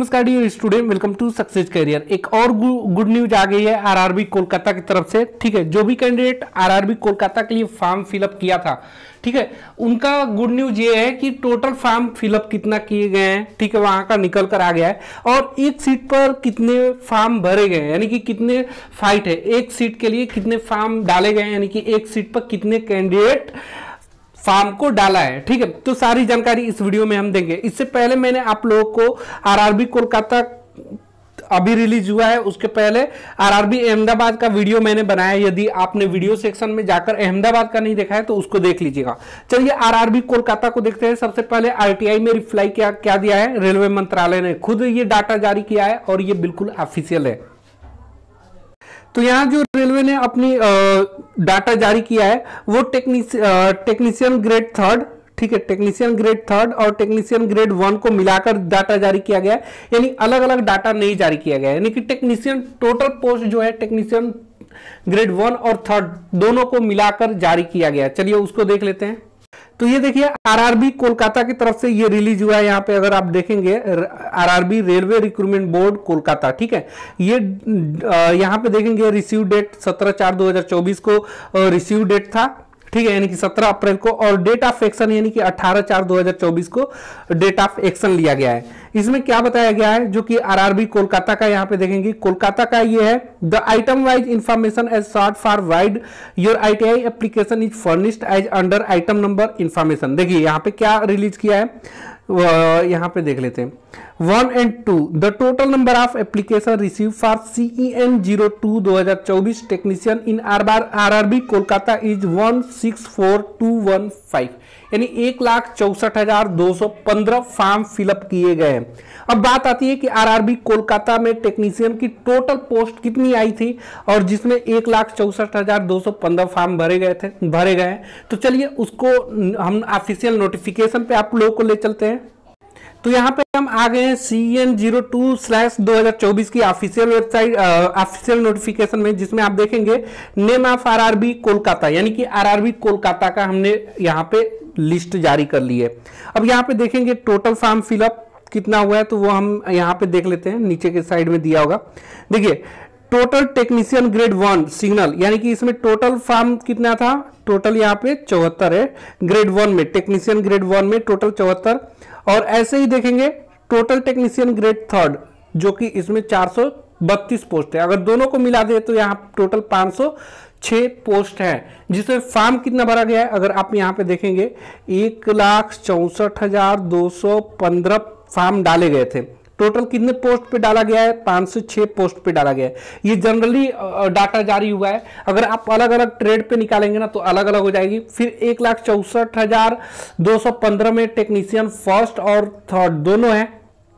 नमस्कार dear student welcome to success career एक और गुड न्यूज़ आ गई है आरआरबी कोलकाता की तरफ़ से। ठीक है, जो भी कैंडिडेट आरआरबी कोलकाता के लिए फॉर्म फिलअप किया था, ठीक है, उनका गुड न्यूज़ ये है कि टोटल फॉर्म फिलअप कितना किए गए हैं, ठीक है, वहाँ का निकल कर आ गया है, और एक सीट पर कितने फॉर्म भरे गए यानी कि कितने फाइट है, एक सीट के लिए कितने फॉर्म डाले गए यानी कि एक सीट पर कितने कैंडिडेट फार्म को डाला है, ठीक है? तो सारी जानकारी इस वीडियो में हम देंगे। इससे पहले मैंने आप लोगों को आरआरबी कोलकाता अभी रिलीज़ हुआ है, उसके पहले आरआरबी अहमदाबाद का वीडियो मैंने बनाया। यदि आपने वीडियो सेक्शन में जाकर अहमदाबाद का नहीं देखा है तो उसको देख लीजिएगा। चलिए, आरआरबी कोलकाता को देखते हैं। सबसे पहले आरटीआई में रिप्लाई क्या क्या दिया है? रेलवे मंत्रालय ने खुद ये डाटा जारी किया है और ये बिल्कुल ऑफिशियल है। तो यहाँ जो रेलवे ने अपनी डाटा जारी किया है, वो टेक्निस टेक्नीशियन ग्रेड थर्ड, ठीक है, टेक्नीशियन ग्रेड थर्ड और टेक्नीशियन ग्रेड वन को मिलाकर डाटा जारी किया गया है, यानी अलग अलग डाटा नहीं जारी किया गया है, यानी कि टेक्नीशियन, टोटल पोस्ट जो है टेक्नीशियन ग्रेड वन और थर्ड दोनों को मिलाकर जारी किया गया चलिए उसको देख लेते हैं। तो ये देखिए, आरआरबी कोलकाता की तरफ़ से ये रिलीज़ हुआ है। यहाँ पे अगर आप देखेंगे RRB railway recruitment board Kolkata, ठीक है? ये यहाँ पे देखेंगे, रिसीव डेट सत्रह चार दो हज़ार चौबीस को रिसीव डेट था। ठीक है, यानी कि 17 अप्रैल को और डेट ऑफ़ एक्शन यानी कि 18 चार 2024 को डेट ऑफ़ एक्शन लिया गया है। इसमें क्या बताया गया है, जो कि आरआरबी कोलकाता का यहाँ पे देखेंगे। कोलकाता का ये है the item wise information as sought for vide your ITI application is furnished as under item number information देखिए, यहाँ पे क्या रिलीज़ किया है? यहाँ पे देख लेते हैं। One and two the total number of application receive for C E CEN zero two दो हज़ार चौबीस technician in R R R B Kolkata is one six four two one five यानी एक लाख चौसठ हज़ार दो सौ पंद्रह फॉर्म फिलअप किए गए अब बात आती है कि आरआरबी कोलकाता में टेक्नीशियन की टोटल पोस्ट कितनी आई थी और जिसमें एक लाख चौसठ हज़ार दो सौ पंद्रह फॉर्म भरे गए थे, भरे गए तो चलिए उसको हम ऑफिशियल नोटिफिकेशन पे आप लोगों को ले चलते हैं। तो यहाँ पे हम आ गए हैं C N zero two slash दो हज़ार चौबीस की ऑफिशियल वेबसाइट ऑफिशियल नोटिफिकेशन में, जिसमें आप देखेंगे नेम ऑफ़ आरआरबी कोलकाता, यानी कि आरआरबी कोलकाता का हमने यहाँ पे लिस्ट जारी कर ली है। अब यहाँ पे देखेंगे टोटल फॉर्म फिलअप कितना हुआ है तो वो हम यहाँ पे देख लेते हैं, नीचे के साइड में दिया होगा। देखिए total technician grade one signal, यानी कि इसमें टोटल फार्म कितना था? टोटल यहाँ पे चौहत्तर है। ग्रेड वन में, टेक्नीशियन ग्रेड वन में टोटल चौहत्तर। और ऐसे ही देखेंगे, टोटल टेक्नीशियन ग्रेड थर्ड, जो कि इसमें 432 पोस्ट है। अगर दोनों को मिला दे तो यहाँ टोटल 506 पोस्ट है, जिसमें फार्म कितना भरा गया है? अगर आप यहाँ पे देखेंगे, एक लाख चौसठ हज़ार दो सौ पंद्रह फार्म डाले गए थे। टोटल कितने पोस्ट पे डाला गया है? पाँच से छह पोस्ट पे डाला गया है। ये जनरली डाटा जारी हुआ है। अगर आप अलग अलग ट्रेड पे निकालेंगे ना तो अलग अलग हो जाएगी। फिर एक लाख चौसठ हज़ार दो सौ पंद्रह में टेक्नीशियन फ़र्स्ट और थर्ड दोनों है।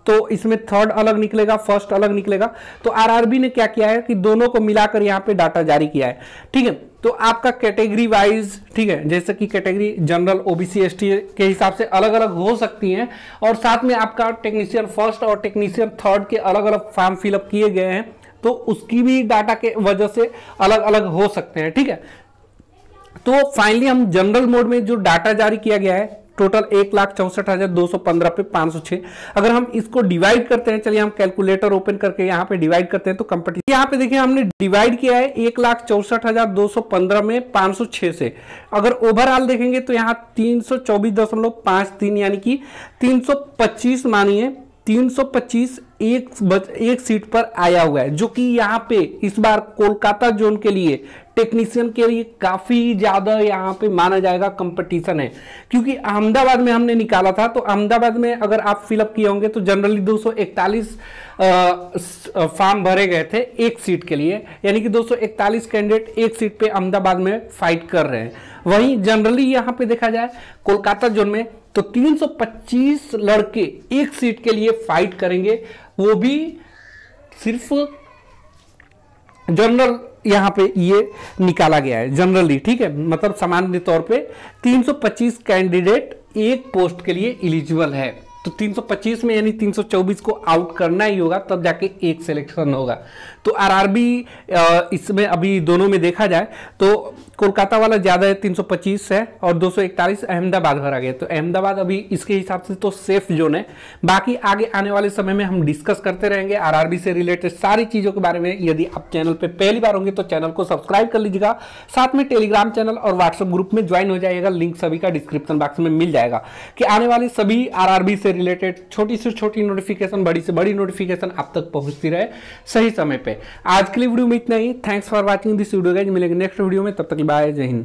तो इसमें थर्ड अलग निकलेगा फ़र्स्ट अलग निकलेगा। तो आरआरबी ने क्या किया है कि दोनों को मिलाकर यहाँ पे डाटा जारी किया है। ठीक है? तो आपका कैटेगरी वाइज ठीक है, जैसे कि कैटेगरी जनरल ओबीसी एसटी के हिसाब से अलग अलग हो सकती हैं, और साथ में आपका टेक्नीशियन फ़र्स्ट और टेक्नीशियन थर्ड के अलग अलग फॉर्म फिलअप किए गए हैं तो उसकी भी डाटा के वजह से अलग अलग हो सकते हैं, ठीक है? तो फाइनली हम जनरल मोड में जो डाटा जारी किया गया है टोटल एक लाख चौसठ हज़ार दो सौ पंद्रह पे पाँच सौ छह अगर हम इसको डिवाइड करते हैं, चलिए हम कैलकुलेटर ओपन करके यहाँ पे डिवाइड करते हैं तो कंपटीशन यहाँ पे देखिए हमने डिवाइड किया है एक लाख चौसठ हज़ार दो सौ पंद्रह में पाँच सौ छह से। अगर ओवरऑल देखेंगे तो यहाँ तीन सौ चौबीस दशमलव पाँच तीन यानी कि तीन सौ पच्चीस मानिए। 325 एक बच, एक सीट पर आया हुआ है जो कि यहाँ पे इस बार कोलकाता जोन के लिए टेक्नीशियन के लिए काफ़ी ज़्यादा यहाँ पे माना जाएगा कंपटीशन है। क्योंकि अहमदाबाद में हमने निकाला था तो अहमदाबाद में अगर आप फिलअप किए होंगे तो जनरली 241 फॉर्म भरे गए थे एक सीट के लिए। यानी कि 241 कैंडिडेट एक सीट पे अहमदाबाद में फाइट कर रहे हैं। वहीं जनरली यहाँ पे देखा जाए कोलकाता जोन में तो 325 लड़के एक सीट के लिए फाइट करेंगे। वो भी सिर्फ़ जनरल यहाँ पे ये निकाला गया है जनरली ठीक है? मतलब सामान्य तौर पे 325 कैंडिडेट एक पोस्ट के लिए इलिजिबल है। तो 325 में यानी 324 को आउट करना ही होगा, तब जाके एक सिलेक्शन होगा। तो आरआरबी इसमें अभी दोनों में देखा जाए तो कोलकाता वाला ज़्यादा है 325 है और 241 अहमदाबाद भरा गया तो अहमदाबाद अभी इसके हिसाब से तो सेफ़ जोन है। बाकी आगे आने वाले समय में हम डिस्कस करते रहेंगे आरआरबी से रिलेटेड सारी चीज़ों के बारे में। यदि आप चैनल पे पहली बार होंगे तो चैनल को सब्सक्राइब कर लीजिएगा। साथ में टेलीग्राम चैनल और व्हाट्सएप ग्रुप में ज्वाइन हो जाएगा लिंक सभी का डिस्क्रिप्शन बॉक्स में मिल जाएगा। कि आने वाले सभी आरआरबी से रिलेटेड छोटी से छोटी नोटिफिकेशन बड़ी से बड़ी नोटिफिकेशन आप तक पहुँचती रहे सही समय पे। आज के लिए वीडियो में इतना ही। Thanks for watching this video guys मिलेंगे नेक्स्ट वीडियो में। तब तक बाय जय हिंद।